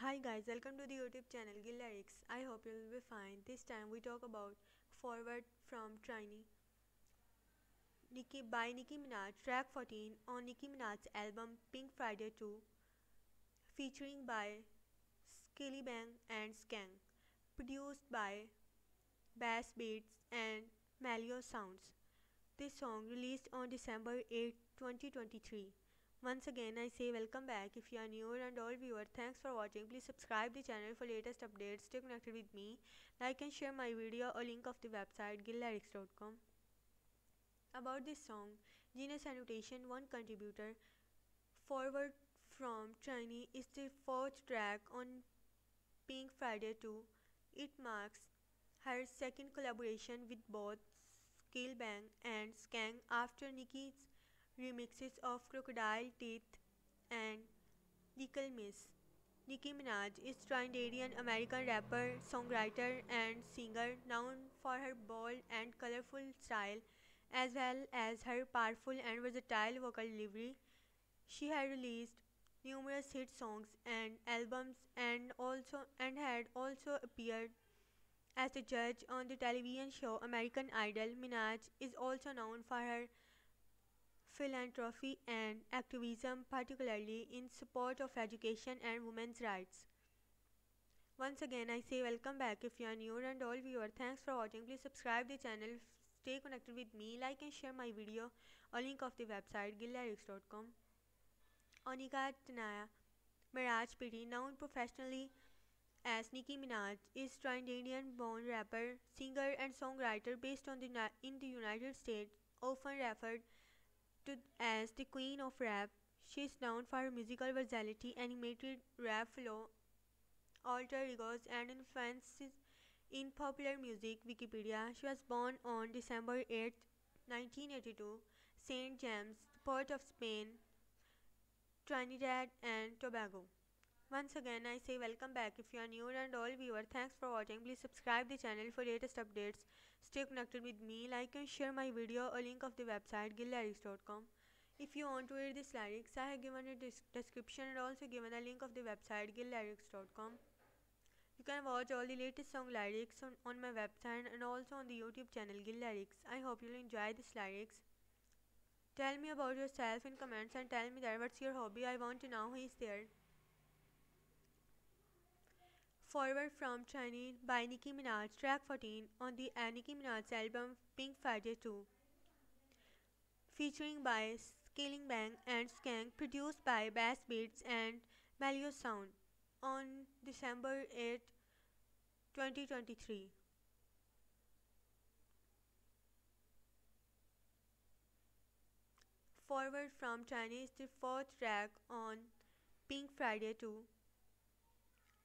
Hi guys, welcome to the YouTube channel Gill Lyrics. I hope you will be fine. This time we talk about Forward from Trini. Nicki by Nicki Minaj, track 14 on Nicki Minaj's album Pink Friday 2, featuring by Skillibeng and Skeng, produced by Bass Beats and Malio Sounds. This song released on December 8, 2023. Once again I say welcome back. If you are new and all viewer thanks for watching. Please subscribe the channel for latest updates. Stay connected with me. Like and share my video. Or link of the website gilllyrics.com about this song Genius annotation one contributor forward from Trini is the fourth track on Pink Friday 2 it marks her second collaboration with both Skillibeng and Skeng after Nicki's remixes of Crocodile Teeth and Little Miss. Nicki Minaj is a Trinidadian American rapper, songwriter, and singer known for her bold and colorful style as well as her powerful and versatile vocal delivery. She had released numerous hit songs and albums and also and had also appeared as a judge on the television show American Idol. Minaj is also known for her philanthropy and activism, particularly in support of education and women's rights. Once again, I say welcome back if you are new and all viewer. Thanks for watching. Please subscribe the channel. Stay connected with me. Like and share my video or link of the website gilllyrics.com. Onika Tanaya Miraj Piri, known professionally as Nicki Minaj, is a Trinidadian-born rapper, singer, and songwriter based on the in the United States, often referred as the queen of rap. She is known for her musical versatility, animated rap flow, alter egos, and influences in popular music. Wikipedia. She was born on December 8, 1982, St. James, port of Spain, Trinidad and Tobago. Once again, I say welcome back if you are new and all viewer. Thanks for watching. Please subscribe the channel for latest updates. Stay connected with me. Like and share my video or link of the website gilllyrics.com. If you want to read these lyrics, I have given a description and also given a link of the website gilllyrics.com. You can watch all the latest song lyrics on, on my website and also on the YouTube channel Gill Lyrics. I hope you'll enjoy these lyrics. Tell me about yourself in comments and tell me that what's your hobby. I want to know who is there. Forward from Trini by Nicki Minaj, track 14 on the Nicki Minaj album Pink Friday 2. Featuring by Skillibeng and Skeng, produced by Bass Beats and Malio Sound on December 8, 2023. Forward from is the fourth track on Pink Friday 2.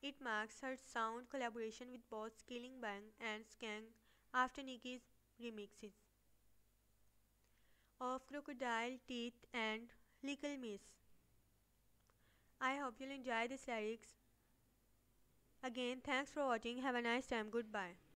It marks her sound collaboration with both Skillibeng and Skeng after Nicki's remixes of Crocodile Teeth and Little Miss. I hope you'll enjoy these lyrics. Again, thanks for watching. Have a nice time. Goodbye.